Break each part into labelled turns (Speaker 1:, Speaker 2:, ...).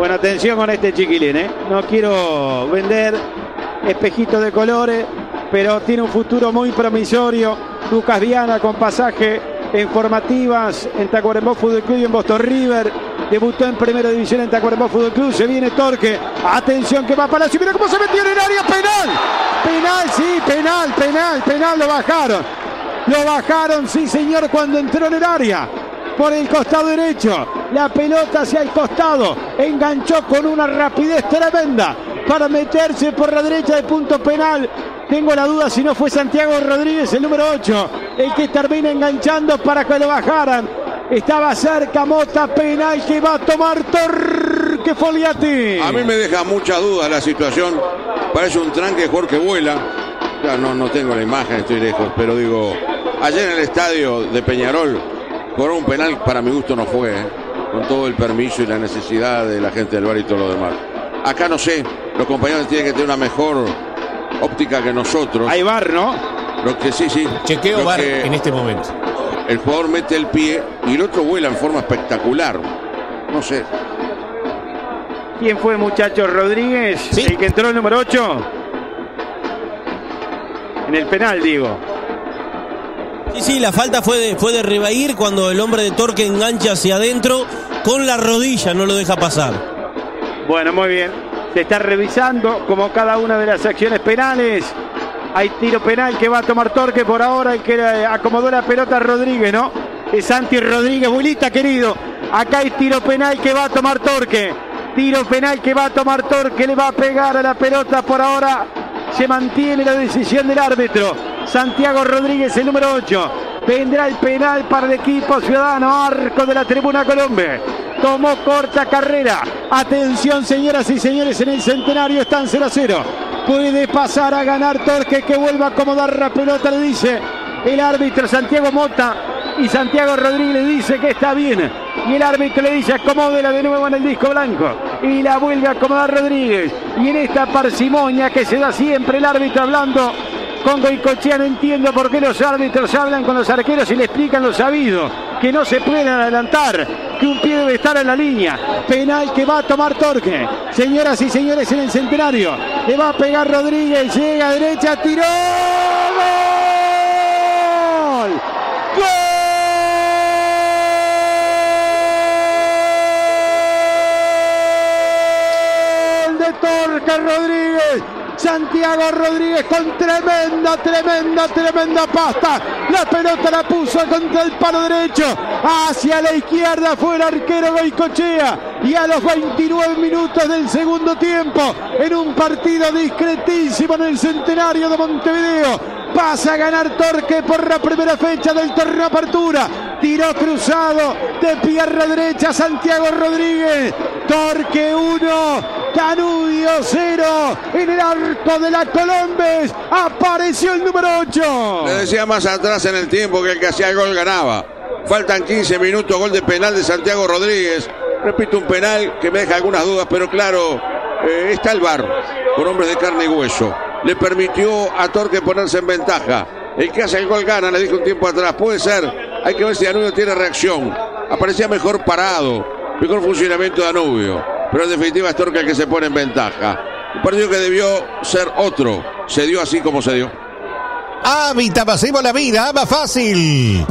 Speaker 1: Bueno, atención con este chiquilín, ¿eh? No quiero vender espejitos de colores, pero tiene un futuro muy promisorio. Lucas Viana con pasaje en formativas en Tacuarembó Fútbol Club y en Boston River. Debutó en primera división en Tacuarembó Fútbol Club. Se viene Torque. Atención que va para la Mira cómo se metió en el área. Penal. Penal, sí, penal, penal, penal. Lo bajaron. Lo bajaron, sí, señor, cuando entró en el área. Por el costado derecho. La pelota hacia el costado. Enganchó con una rapidez tremenda para meterse por la derecha de punto penal. Tengo la duda si no fue Santiago Rodríguez, el número 8, el que termina enganchando para que lo bajaran. Estaba cerca Mota, penal que va a tomar Torque Foliati.
Speaker 2: A mí me deja mucha duda la situación. Parece un tranque Jorge vuela. Ya no, no tengo la imagen, estoy lejos, pero digo, ayer en el estadio de Peñarol, por un penal para mi gusto no fue, ¿eh? Con todo el permiso y la necesidad de la gente del bar y todo lo demás. Acá no sé, los compañeros tienen que tener una mejor óptica que nosotros.
Speaker 1: Hay bar, ¿no?
Speaker 2: Lo que sí, sí.
Speaker 3: Chequeo bar en este momento.
Speaker 2: El jugador mete el pie y el otro vuela en forma espectacular. No sé.
Speaker 1: ¿Quién fue, muchachos? Rodríguez,
Speaker 3: Sí.
Speaker 1: el que entró el número 8. En el penal, digo.
Speaker 4: Sí, sí, la falta fue de, fue de Ribair cuando el hombre de Torque engancha hacia adentro con la rodilla, no lo deja pasar.
Speaker 1: Bueno, muy bien. Se está revisando como cada una de las acciones penales. Hay tiro penal que va a tomar Torque por ahora. El que eh, acomodó la pelota Rodríguez, ¿no? Es Santi Rodríguez, Bulita querido. Acá hay tiro penal que va a tomar Torque. Tiro penal que va a tomar Torque. Le va a pegar a la pelota por ahora. Se mantiene la decisión del árbitro. Santiago Rodríguez, el número 8. Vendrá el penal para el equipo ciudadano. Arco de la tribuna Colombia. Tomó corta carrera. Atención, señoras y señores, en el centenario están 0 a 0. Puede pasar a ganar Torque que vuelva a acomodar la pelota, le dice el árbitro Santiago Mota. Y Santiago Rodríguez dice que está bien. Y el árbitro le dice acomódela de nuevo en el disco blanco. Y la vuelve a acomodar Rodríguez. Y en esta parsimonia que se da siempre el árbitro hablando con Goicochea no entiendo por qué los árbitros hablan con los arqueros y le explican lo sabido, que no se pueden adelantar, que un pie debe estar en la línea. Penal que va a tomar Torque. Señoras y señores en el centenario, le va a pegar Rodríguez, llega a derecha, tiró. ¡Gol! ¡Gol! Torque Rodríguez. Santiago Rodríguez con tremenda, tremenda, tremenda pasta. La pelota la puso contra el palo derecho. Hacia la izquierda fue el arquero Goicochea. Y a los 29 minutos del segundo tiempo, en un partido discretísimo en el centenario de Montevideo, pasa a ganar Torque por la primera fecha del torneo Apertura. Tiró cruzado de pierna derecha Santiago Rodríguez. Torque 1, Danubio 0. En el arco de la Colombes apareció el número 8.
Speaker 2: Le decía más atrás en el tiempo que el que hacía el gol ganaba. Faltan 15 minutos, gol de penal de Santiago Rodríguez. Repito, un penal que me deja algunas dudas, pero claro, eh, está el bar con hombres de carne y hueso. Le permitió a Torque ponerse en ventaja. El que hace el gol gana, le dije un tiempo atrás. Puede ser, hay que ver si Danubio tiene reacción. Aparecía mejor parado, mejor funcionamiento de Danubio. Pero en definitiva es Torque el que se pone en ventaja. Un partido que debió ser otro. Se dio así como se dio.
Speaker 3: Hábitat, pasemos la vida, más fácil.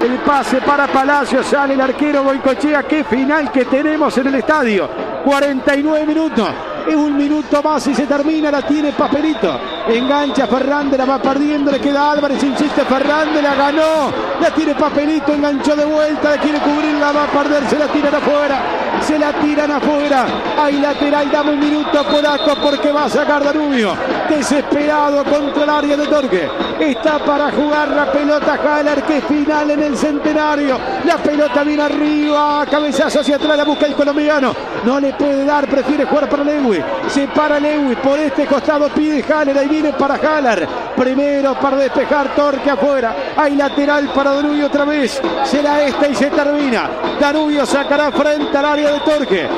Speaker 1: El pase para Palacio, sale el arquero Boicochea. Qué final que tenemos en el estadio. 49 minutos. Es un minuto más y se termina, la tiene Papelito. Engancha Fernández, la va perdiendo, le queda Álvarez, insiste Fernández, la ganó. La tiene Papelito, enganchó de vuelta, la quiere cubrir, la va a perder, se la tiran afuera. Se la tiran afuera. Hay lateral, dame un minuto polaco porque va a sacar Danubio. Desesperado contra el área de Torque. Está para jugar la pelota Haller, que final en el centenario. La pelota viene arriba, cabezazo hacia atrás, la busca el colombiano. No le puede dar, prefiere jugar para Lewis. Se para Lewis por este costado, pide Haller, ahí viene para Haller. Primero para despejar Torque afuera. Hay lateral para Danubio otra vez. Será esta y se termina. Danubio sacará frente al área de Torque.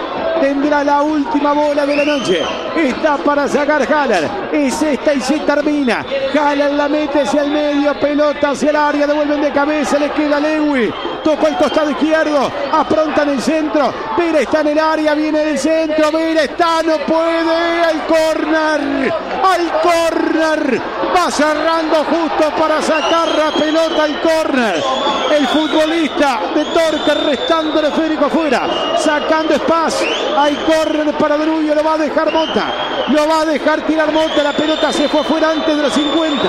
Speaker 1: Tendrá la última bola de la noche. Está para sacar Haller. Es esta y se termina. Haller la mete hacia el medio. Pelota hacia el área. Devuelven de cabeza. Le queda Lewy. Tocó el costado izquierdo. Apronta en el centro. Vera está en el área. Viene del centro. Vera está. No puede. Al córner. Al córner. Va cerrando justo para sacar la pelota al córner. El futbolista de Torque restándole Federico afuera. Sacando espacio. Hay córner para Drubio. Lo va a dejar Mota. Lo va a dejar tirar Mota. La pelota se fue afuera antes de los 50.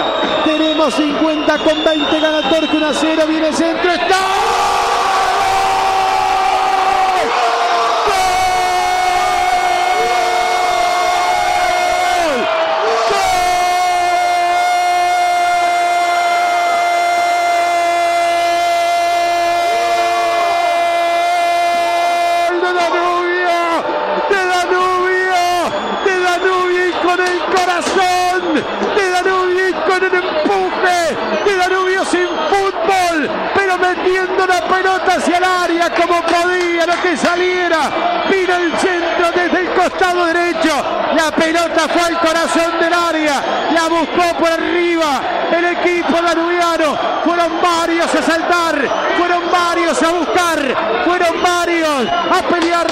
Speaker 1: Tenemos 50 con 20. Gana Torque 1 a 0. Viene el centro. ¡Está! De Danubio con el empuje, de Danubio sin fútbol, pero metiendo la pelota hacia el área como podía, lo que saliera, vino el centro desde el costado derecho, la pelota fue al corazón del área, la buscó por arriba, el equipo danubiano, fueron varios a saltar, fueron varios a buscar, fueron varios a pelear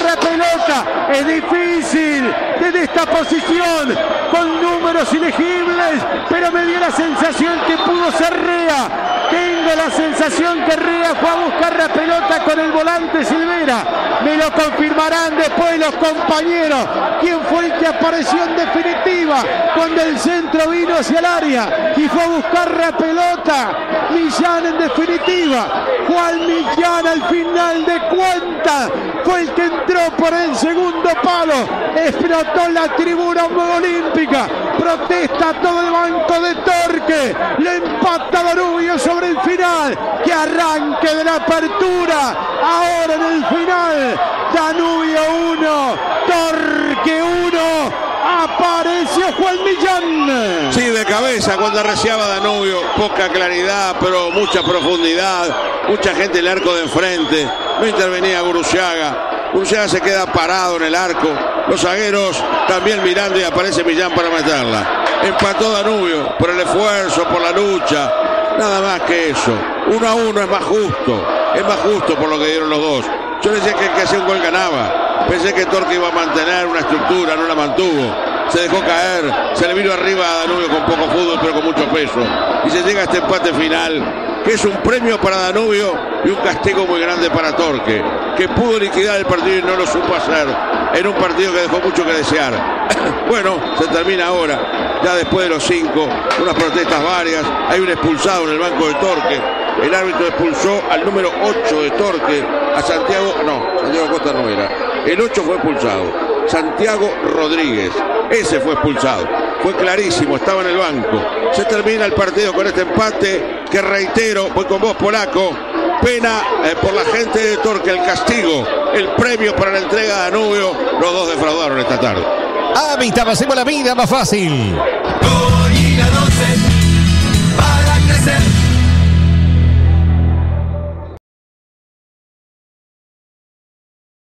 Speaker 1: Es difícil. Desde esta posición, con números ilegibles, pero me dio la sensación que pudo ser Rea. Tengo la sensación que Rea fue a buscar la pelota con el volante Me lo confirmarán después los compañeros. ¿Quién fue el que apareció en definitiva cuando el centro vino hacia el área y fue a buscar la pelota? Millán en definitiva. Juan Millán al final de cuentas fue el que entró por el segundo palo. Explotó la tribuna olímpica. Protesta todo el banco de Torque. Le empata Danubio sobre el final. Que arranque de la apertura. Ahora en el final. Danubio 1. Torque 1. Apareció Juan Millán.
Speaker 2: Sí, de cabeza cuando arreciaba Danubio. Poca claridad, pero mucha profundidad. Mucha gente en el arco de enfrente. No intervenía Guruciaga. Guruciaga se queda parado en el arco. Los zagueros también mirando y aparece Millán para meterla. Empató Danubio por el esfuerzo, por la lucha. Nada más que eso. Uno a uno es más justo. Es más justo por lo que dieron los dos. Yo decía que el que hacía un gol ganaba. Pensé que Torque iba a mantener una estructura, no la mantuvo. Se dejó caer, se le vino arriba a Danubio con poco fútbol, pero con mucho peso. Y se llega a este empate final, que es un premio para Danubio y un castigo muy grande para Torque, que pudo liquidar el partido y no lo supo hacer en un partido que dejó mucho que desear. bueno, se termina ahora, ya después de los cinco, unas protestas varias, hay un expulsado en el banco de Torque. El árbitro expulsó al número 8 de Torque, a Santiago, no, Santiago Costa no era. El 8 fue expulsado. Santiago Rodríguez. Ese fue expulsado. Fue clarísimo, estaba en el banco. Se termina el partido con este empate que reitero, voy con vos polaco. Pena eh, por la gente de Torque, el castigo, el premio para la entrega de Danubio. Los dos defraudaron esta tarde.
Speaker 3: Hábitat, hacemos la vida más fácil.